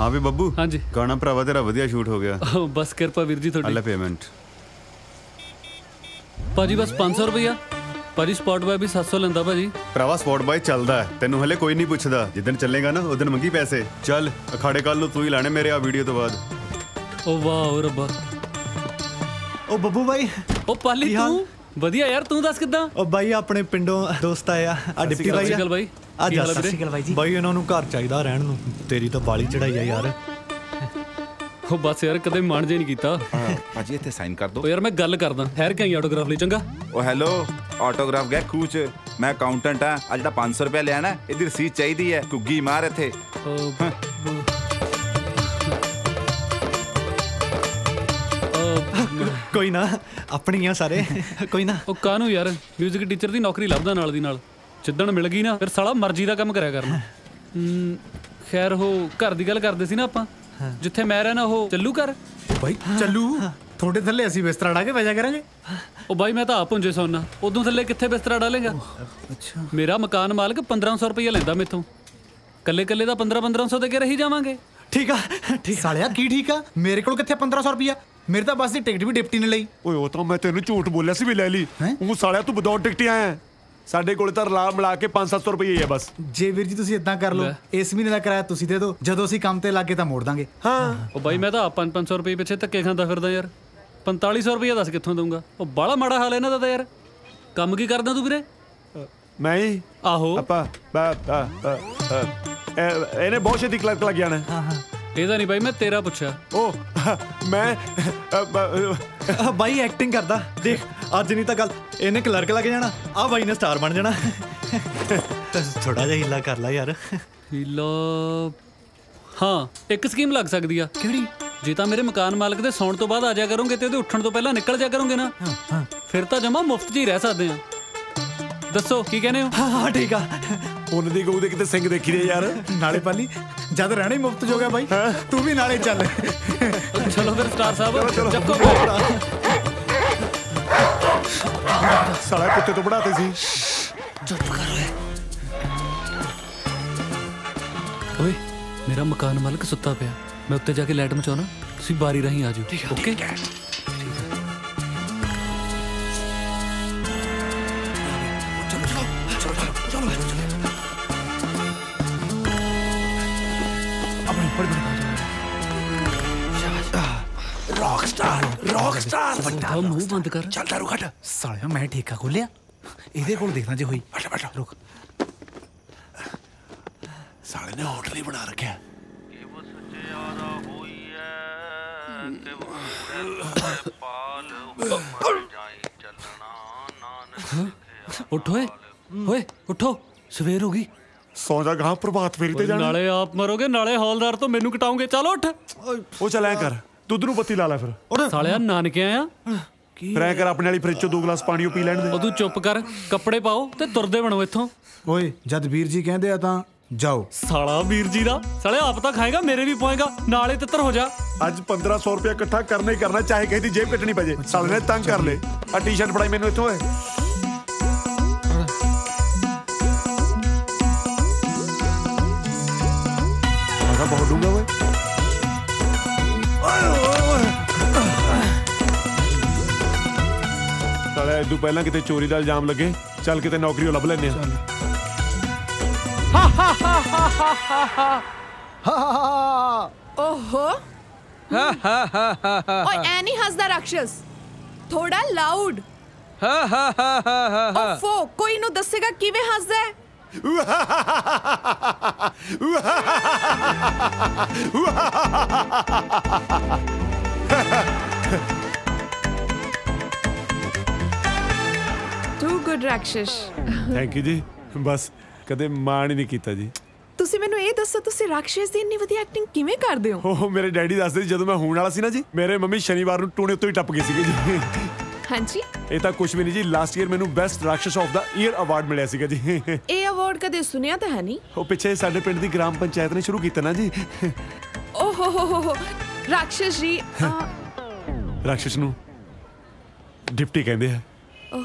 ਹਾਂ ਵੀ ਬੱਬੂ ਹਾਂਜੀ। ਗਾਣਾ ਭਰਾਵਾ ਤੇਰਾ ਵਧੀਆ ਸ਼ੂਟ ਹੋ ਗਿਆ। ਬਸ ਕਿਰਪਾ ਵੀਰ ਜੀ ਅੱਲੇ ਤੁਹਾਡੀ ਪੇਮੈਂਟ ਭਾਜੀ ਬਸ 500 ਰੁਪਇਆ ਭਾਜੀ ਸਪੌਟ ਬਾਏ ਵੀ 700 ਲੈਂਦਾ ਭਾਜੀ। ਭਰਾਵਾ ਸਪੋਰਟ ਬਾਈ ਚੱਲਦਾ ਹੈ। ਤੈਨੂੰ ਹਲੇ ਕੋਈ ਨਹੀਂ ਪੁੱਛਦਾ। ਜਿੱਦਣ ਚੱਲੇਗਾ ਨਾ ਉਦੋਂ ਮੰਗੀ ਪੈਸੇ। ਚੱਲ ਅਖਾੜੇ ਕੱਲ ਨੂੰ ਤੂੰ ਹੀ ਲਾਣੇ ਮੇਰੇ ਆ ਵੀਡੀਓ ਤੋਂ ਬਾਅਦ। ਓ ਵਾਹ ਓ ਰੱਬਾ। ਉਹ ਬੱਬੂ ਬਾਈ ਓ ਪਾਲੀ? ਤੂੰ? ਵਧੀਆ ਯਾਰ ਤੂੰ ਦੱਸ ਕਿੱਦਾਂ? ਉਹ ਬਾਈ ਆਪਣੇ ਪਿੰਡੋਂ ਦੋਸਤ ਆਇਆ। ਆ ਡਿਪਟੀ ਬਾਈ ਆ। ਬਾਈ। ਆ ਜਾ ਸਤਿ? ਸ਼੍ਰੀ ਅਕਾਲ ਬਾਈ ਜੀ। ਬਾਈ ਉਹਨਾਂ ਨੂੰ ਘਰ ਚਾਹੀਦਾ ਰਹਿਣ ਨੂੰ। ਤੇਰੀ ਤਾਂ ਬਾਲੀ ਚੜਾਈ ਆ ਯਾਰ। ਉਹ ਬਸ ਯਾਰ ਕਦੇ ਮਨ ਜੇ ਨਹੀਂ ਕੀਤਾ। ਭਾਜੀ ਇੱਥੇ ਸਾਈਨ ਕਰ ਦਿਓ। ਓ ਯਾਰ ਮੈਂ ਗੱਲ ਕਰਦਾ। ਠਹਿਰ ਕੇ ਆਈ ਆਟੋਗ੍ਰਾਫ ਲਈ ਚੰਗਾ? ਉਹ ਹੈਲੋ ਆਟੋਗ੍ਰਾਫ ਗਿਆ ਖੂਹ ਚ ਮੈਂ ਅਕਾਊਂਟੈਂਟ ਆ ਆ ਜਿਹੜਾ 500 ਰੁਪਏ ਲਿਆ ਨਾ ਇਹਦੀ ਰਸੀਦ ਚਾਹੀਦੀ ਹੈ। ਕੁੱਗੀ ਮਾਰ ਇੱਥੇ। ਓ, ਓ, ਕੋਈ ਨਾ ਆਪਣੀ ਆ ਸਾਰੇ। ਕੋਈ ਨਾ। ਉਹ ਕਾਹਨੂੰ ਯਾਰ? 뮤직 ਟੀਚਰ ਦੀ ਨੌਕਰੀ ਲੱਭਦਾ ਨਾਲ ਦੀ ਨਾਲ। ਜਿੱਦਣ ਮਿਲ ਗਈ ਨਾ ਫਿਰ ਸਾਲਾ ਮਰਜ਼ੀ ਦਾ ਕੰਮ ਕਰਿਆ ਕਰਨਾ। ਹਮ, ਖੈਰ ਉਹ ਘਰ ਦੀ ਗੱਲ ਕਰਦੇ ਸੀ ਨਾ ਆਪਾਂ ਜਿੱਥੇ ਮੈਂ ਰਹਿਣਾ ਉਹ ਚੱਲੂ ਕਰ ਭਾਈ ਚੱਲੂ? ਤੁਹਾਡੇ ਥੱਲੇ ਅਸੀਂ ਬਿਸਤਰਾ ਡਾ ਕੇ ਬੈਜਾ ਕਰਾਂਗੇ। ਉਹ ਬਾਈ ਮੈਂ ਤਾਂ ਆਪ ਹੁੰਜੇ ਸੌਣਾ ਉਦੋਂ ਥੱਲੇ ਕਿੱਥੇ ਬਿਸਤਰਾ ਡਾਲੇਗਾ? ਅੱਛਾ। ਮੇਰਾ ਮਕਾਨ ਮਾਲਕ 1500 ਰੁਪਏ ਲੈਂਦਾ ਮੇਥੋਂ। ਕੱਲੇ ਕੱਲੇ ਦਾ 15 1500 ਦੇ ਕੇ ਰਹੀ ਜਾਵਾਂਗੇ। ਠੀਕ ਆ ਠੀਕ ਸਾਲਿਆ ਕੀ ਠੀਕ ਆ? ਮੇਰੇ ਕੋਲ ਕਿੱਥੇ 1500 ਰੁਪਿਆ ਮੇਰੇ ਤਾਂ ਬੱਸ ਦੀ ਟਿਕਟ ਵੀ ਡਿਪਟੀ ਨੇ ਲਈ। ਓਏ ਉਹ ਤਾਂ ਮੈਂ ਤੈਨੂੰ ਝੂਠ ਬੋਲਿਆ ਸੀ ਵੀ ਲੈ ਲਈ? ਉਹ ਸਾਲਿਆ ਤੂੰ ਬਦੌੜ ਟਿਕਟ ਆਇਆ। ਹੈ। ਸਾਡੇ ਕੋਲੇ ਤਾਂ ਰਲਾ ਮਿਲਾ ਕੇ 5-700 ਰੁਪਏ ਹੀ ਹੈ ਬਸ। ਜੇ ਵੀਰ ਜੀ ਤੁਸੀਂ ਇਦਾਂ ਕਰ ਲਓ ਲੈ। ਇਸ ਮਹੀਨੇ ਦਾ ਕਿਰਾਇਆ ਤੁਸੀਂ ਦੇ ਦਿਓ ਜਦੋਂ ਅਸੀਂ ਕੰਮ ਤੇ ਲੱਗੇ ਤਾਂ ਮੋੜ ਦਾਂਗੇ। ਹਾਂ। ਉਹ ਬਾਈ ਮੈਂ ਤਾਂ ਆਪ 5-500 ਰੁਪਏ ਪਿੱਛੇ ਧੱਕੇ ਖਾਂਦਾ ਫਿਰਦਾ ਯਾਰ। 4500 ਰੁਪਏ ਦੱਸ ਕਿੱਥੋਂ ਦਊਂਗਾ? ਉਹ ਬਾਹਲਾ ਮਾੜਾ ਹਾਲ ਇਹਨਾਂ ਦਾ ਤਾਂ ਯਾਰ। ਕੰਮ ਕੀ ਕਰਦਾ ਤੂੰ ਵੀਰੇ? ਮੈਂ ਹੀ। ਆਹੋ। ਆਪਾਂ ਬਾ- ਬਾ- ਇਹਨੇ ਬਹੁਤ ਛੇਤੀ ਕਲਰਕ ਲੱਗ ਜਾਣਾ। ਹੈ। ਇਹਦਾ ਨਹੀਂ ਬਾਈ ਮੈਂ ਤੇਰਾ ਪੁੱਛਿਆ। ਉਹ ਮੈਂ ਅ, ਬ- ਆ ਬਾਈ ਐਕਟਿੰਗ ਕਰਦਾ। ਦੇਖ ਅੱਜ ਨਹੀਂ ਤਾਂ ਕੱਲ ਇਹਨੇ ਕਲਰਕ ਲੱਗ ਜਾਣਾ। ਆ ਬਾਈ ਨੇ ਸਟਾਰ ਬਣ ਜਾਣਾ। ਥੋੜਾ ਜਿਹਾ ਹਿੱਲਾ ਕਰ ਲੈ ਯਾਰ। ਹੀਲਾ ਹਾਂ ਇੱਕ ਸਕੀਮ ਲੱਗ ਸਕਦੀ ਆ। ਕਿਹੜੀ? ਜੇ ਤਾਂ ਮੇਰੇ ਮਕਾਨ ਮਾਲਕ ਦੇ ਸੌਣ ਤੋਂ ਬਾਅਦ ਆ ਜਾ ਕਰੋਗੇ ਤੇ ਉਹਦੇ ਉੱਠਣ ਤੋਂ ਪਹਿਲਾਂ ਨਿਕਲ ਜਾ ਕਰੋਗੇ ਨਾ। ਫਿਰ ਤਾਂ ਜਮਾ ਮੁਫਤ 'ਚ ਹੀ ਰਹਿ ਸਕਦੇ ਆ। ਦੱਸੋ ਕੀ ਕਹਿੰਦੇ ਹੋ? ਹਾਂ ਹਾਂ ਠੀਕ ਆ। ਉਹਨਾਂ ਦੀ ਗਊ ਦੇ ਕਿਤੇ ਸਿੰਘ ਦੇਖੀ ਦੇ ਯਾਰ। ਨਾਲੇ ਪਾਲੀ ਜਦ ਰਹਿਣਾ ਹੀ ਮੁਫਤ ਹੋ ਗਿਆ ਬਾਈ ਤੂੰ ਵੀ ਨਾਲੇ ਚੱਲ। ਚਲੋ ਫਿਰ ਸਟਾਰ ਸਾਹਿਬ ਚੱਕੋ ਸਾਲਾ ਕੁੱਤੇ ਤੋਂ ਬਣਾਤੇ ਸੀ। ਓਏ। ਮੇਰਾ ਮਕਾਨ ਮਾਲਕ ਸੁੱਤਾ ਪਿਆ। ਮੈਂ ਉੱਤੇ ਜਾ ਕੇ ਲਾਈਟ ਮਚਾਉਣਾ ਤੁਸੀਂ ਬਾਰੀ ਰਾਹੀਂ ਆ ਜਾਓ okay? Rock star rock star ਵੱਡਾ ਮੂੰਹ ਬੰਦ ਕਰ। ਚੱਲ ਦਾਰੂ ਘਟ ਸਾਲਿਆ ਮੈਂ ਠੇਕਾ ਖੋਲਿਆ। ਇਹਦੇ ਕੋਲ ਦੇਖਣਾ ਜੇ ਹੋਈ। ਬੈਠ ਬੈਠ। ਰੁਕ। ਸਾਲੇ ਨੇ ਹੋਟਲ ਹੀ ਬਣਾ ਰੱਖਿਆ। ਕਿ ਉਹ ਸੱਚਿਆਰਾ ਹੋਈ ਐ ਕਿ ਉਹ ਪਾਲ ਹੁਕਮ ਜਾਈ ਚੱਲਣਾ ਨਾਨਕ ਉੱਠ ਓਏ। ਓਏ ਉਠੋ। ਸਵੇਰ ਹੋ ਗਈ। ਸੌ ਜਾ ਗਾਂ ਪ੍ਰਭਾਤ ਫੇਰੀ ਤੇ ਜਾਣਾ। ਨਾਲੇ ਆਪ ਮਰੋਗੇ ਨਾਲੇ ਹੌਲਦਾਰ ਤੋਂ ਮੈਨੂੰ ਕਟਾਉਂਗੇ। ਚਲੋ ਉੱਠ। ਉਹ ਚੱਲ ਐ ਕਰ ਦੁੱਧ ਨੂੰ ਬੱਤੀ ਲਾ ਲੈ ਫਿਰ। ਸਾਲਿਆ ਨਾਨਕੇ ਆ ਫਿਰ ਐ ਕਰ ਆਪਣੇ ਵਾਲੀ ਫਰਿੱਜ ਚੋਂ ਦੋ ਗਲਾਸ ਪਾਣੀ ਉਹ ਪੀ ਲੈਣ ਦੇ। ਉਹ ਤੂੰ ਚੁੱਪ ਕਰ ਕੱਪੜੇ ਪਾਓ ਤੇ ਤੁਰਦੇ ਬਣੋ ਇੱਥੋਂ। ਓਏ ਜਦ ਵੀਰ ਜੀ ਕਹਿੰਦੇ ਆ ਤਾਂ ਜਾਓ। ਸਾਲਾ ਵੀਰ ਜੀ ਦਾ। ਸਾਲੇ ਆਪ ਤਾਂ ਖਾਏਗਾ ਮੇਰੇ ਵੀ ਪੋਏਗਾ ਨਾਲੇ ਤਿੱਤਰ ਹੋ ਜਾ। ਅੱਜ 1500 ਰੁਪਏ ਇਕੱਠਾ ਕਰਨਾ ਹੀ ਕਰਨਾ ਚਾਹੇ ਕਿਸੇ ਦੀ ਜੇਬ ਕੱਟਣੀ ਪਜੇ ਸਾਲੇ ਨੇ ਤੰਗ ਕਰ ਲੇ ਆ ਟੀ-ਸ਼ਰਟ ਫੜਾਈ ਮੈਨੂੰ ਇੱਥੋਂ ਏ ਬਹੁਤ ਡੂੰਗਾ ਓਏ। ਸਾਲੇ ਇਦੋਂ ਪਹਿਲਾਂ ਕਿਤੇ ਚੋਰੀ ਦਾ ਇਲਜ਼ਾਮ ਲੱਗੇ ਚੱਲ ਕਿਤੇ ਨੌਕਰੀ ਉਹ ਲੱਭ ਲੈਨੇ ਆ ਓਹੋ। ਓਏ ਐ ਨਹੀਂ ਹੱਸਦਾ ਰਾਖਸ਼ਸ। ਥੋੜਾ ਲਾਊਡ ਓਫੋ ਕੋਈ ਨੂੰ ਦੱਸੇਗਾ ਕਿਵੇਂ ਹੱਸਦਾ ਹੈ? ਟੂ ਗੁੱਡ ਰਾਖਸ਼ਸ ਥੈਂਕ ਯੂ ਜੀ ਬਸ ਕਦੇ ਮਾਣ ਹੀ ਨਹੀਂ ਕੀਤਾ ਜੀ ਤੁਸੀਂ ਮੈਨੂੰ ਇਹ ਦੱਸੋ ਤੁਸੀਂ ਰਾਖਸ਼ਸ ਦੀ ਇੰਨੀ ਵਧੀਆ ਐਕਟਿੰਗ ਕਿਵੇਂ ਕਰਦੇ ਹੋ ਉਹ ਮੇਰੇ ਡੈਡੀ ਦੱਸਦੇ ਸੀ ਜਦੋਂ ਮੈਂ ਹੋਣ ਵਾਲਾ ਸੀ ਨਾ ਜੀ ਮੇਰੇ ਮੰਮੀ ਸ਼ਨੀਵਾਰ ਨੂੰ ਟੂਣੇ ਉੱਤੋਂ ਹੀ ਟੱਪ ਗਏ ਸੀਗੇ ਜੀ ਹਾਂਜੀ ਇਹ ਤਾਂ ਕੁਝ ਵੀ ਨਹੀਂ ਜੀ ਲਾਸਟ ਈਅਰ ਮੈਨੂੰ ਬੈਸਟ ਰਾਕਸ਼ਸ ਆਫ ਦਾ ਈਅਰ ਅਵਾਰਡ ਮਿਲਿਆ ਸੀਗਾ ਜੀ ਇਹ ਅਵਾਰਡ ਕਦੇ ਸੁਣਿਆ ਤਾਂ ਹੈ ਨਹੀਂ? ਉਹ ਪਿੱਛੇ ਸਾਡੇ ਪਿੰਡ ਦੀ ਗ੍ਰਾਮ ਪੰਚਾਇਤ ਨੇ ਸ਼ੁਰੂ ਕੀਤਾ ਨਾ ਜੀ। ਓਹੋ ਹੋ ਹੋ ਹੋ ਰਾਖਸ਼ਸ ਜੀ ਰਾਕਸ਼ਸ ਨੂੰ ਡਿਪਟੀ ਕਹਿੰਦੇ ਆ। ਓਹ,